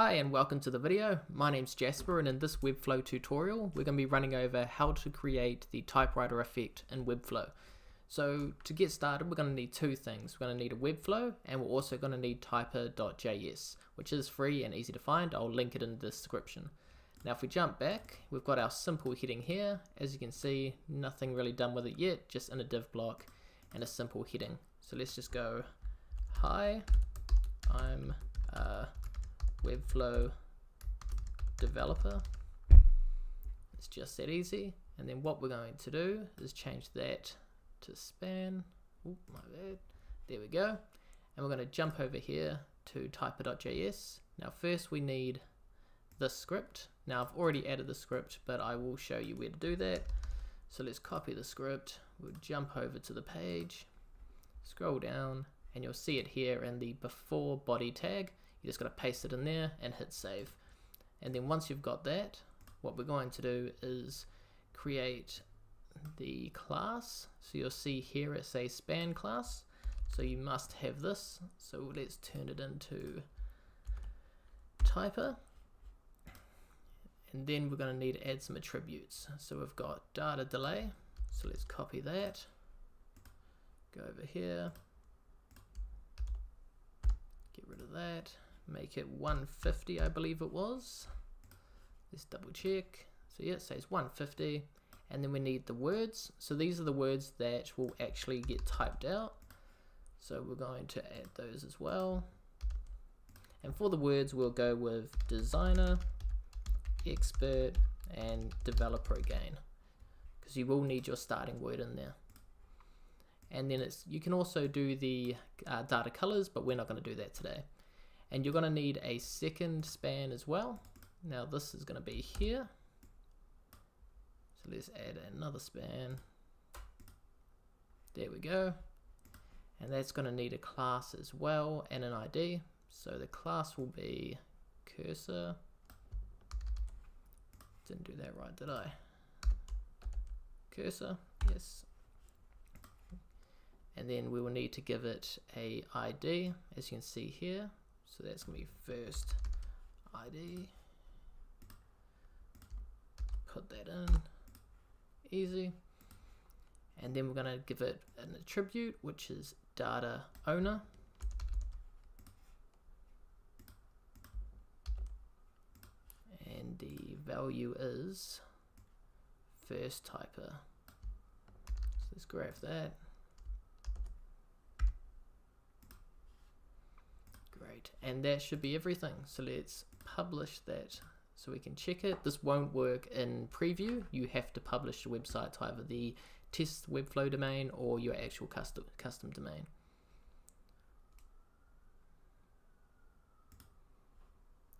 Hi and welcome to the video. My name's Jasper and in this Webflow tutorial we're going to be running over how to create the typewriter effect in Webflow. So to get started we're going to need two things. We're going to need a Webflow and we're also going to need typer.js which is free and easy to find. I'll link it in the description. Now if we jump back we've got our simple heading here. As you can see nothing really done with it yet just in a div block and a simple heading. So let's just go hi I'm uh, Webflow developer. It's just that easy. And then what we're going to do is change that to span. My bad. There we go. And we're going to jump over here to typer.js. Now first we need the script. Now I've already added the script, but I will show you where to do that. So let's copy the script. We'll jump over to the page, scroll down, and you'll see it here in the before body tag. You just got to paste it in there and hit save. And then once you've got that, what we're going to do is create the class. So you'll see here it says span class. So you must have this. So let's turn it into typer. And then we're going to need to add some attributes. So we've got data delay. So let's copy that. Go over here. Get rid of that make it 150 I believe it was. Let's double check. So yeah it says 150 and then we need the words. So these are the words that will actually get typed out. So we're going to add those as well. And for the words we'll go with designer expert and developer again because you will need your starting word in there. And then it's you can also do the uh, data colors but we're not going to do that today and you're going to need a second span as well. Now this is going to be here. So let's add another span. There we go. And that's going to need a class as well and an ID. So the class will be cursor. Didn't do that right, did I? Cursor, yes. And then we will need to give it a ID, as you can see here. So that's going to be first ID. Put that in. Easy. And then we're going to give it an attribute, which is data owner. And the value is first typer. So let's grab that. Great, and that should be everything. So let's publish that so we can check it. This won't work in preview. You have to publish the website to either the test Webflow domain or your actual custom, custom domain.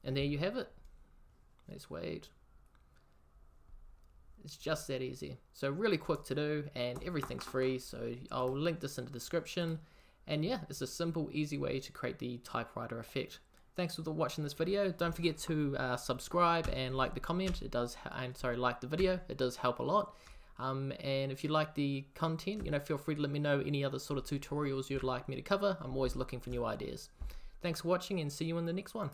And there you have it. Let's wait. It's just that easy. So really quick to do and everything's free. So I'll link this in the description. And yeah, it's a simple, easy way to create the typewriter effect. Thanks for watching this video. Don't forget to uh, subscribe and like the comment. It does, I'm sorry, like the video. It does help a lot. Um, and if you like the content, you know, feel free to let me know any other sort of tutorials you'd like me to cover. I'm always looking for new ideas. Thanks for watching and see you in the next one.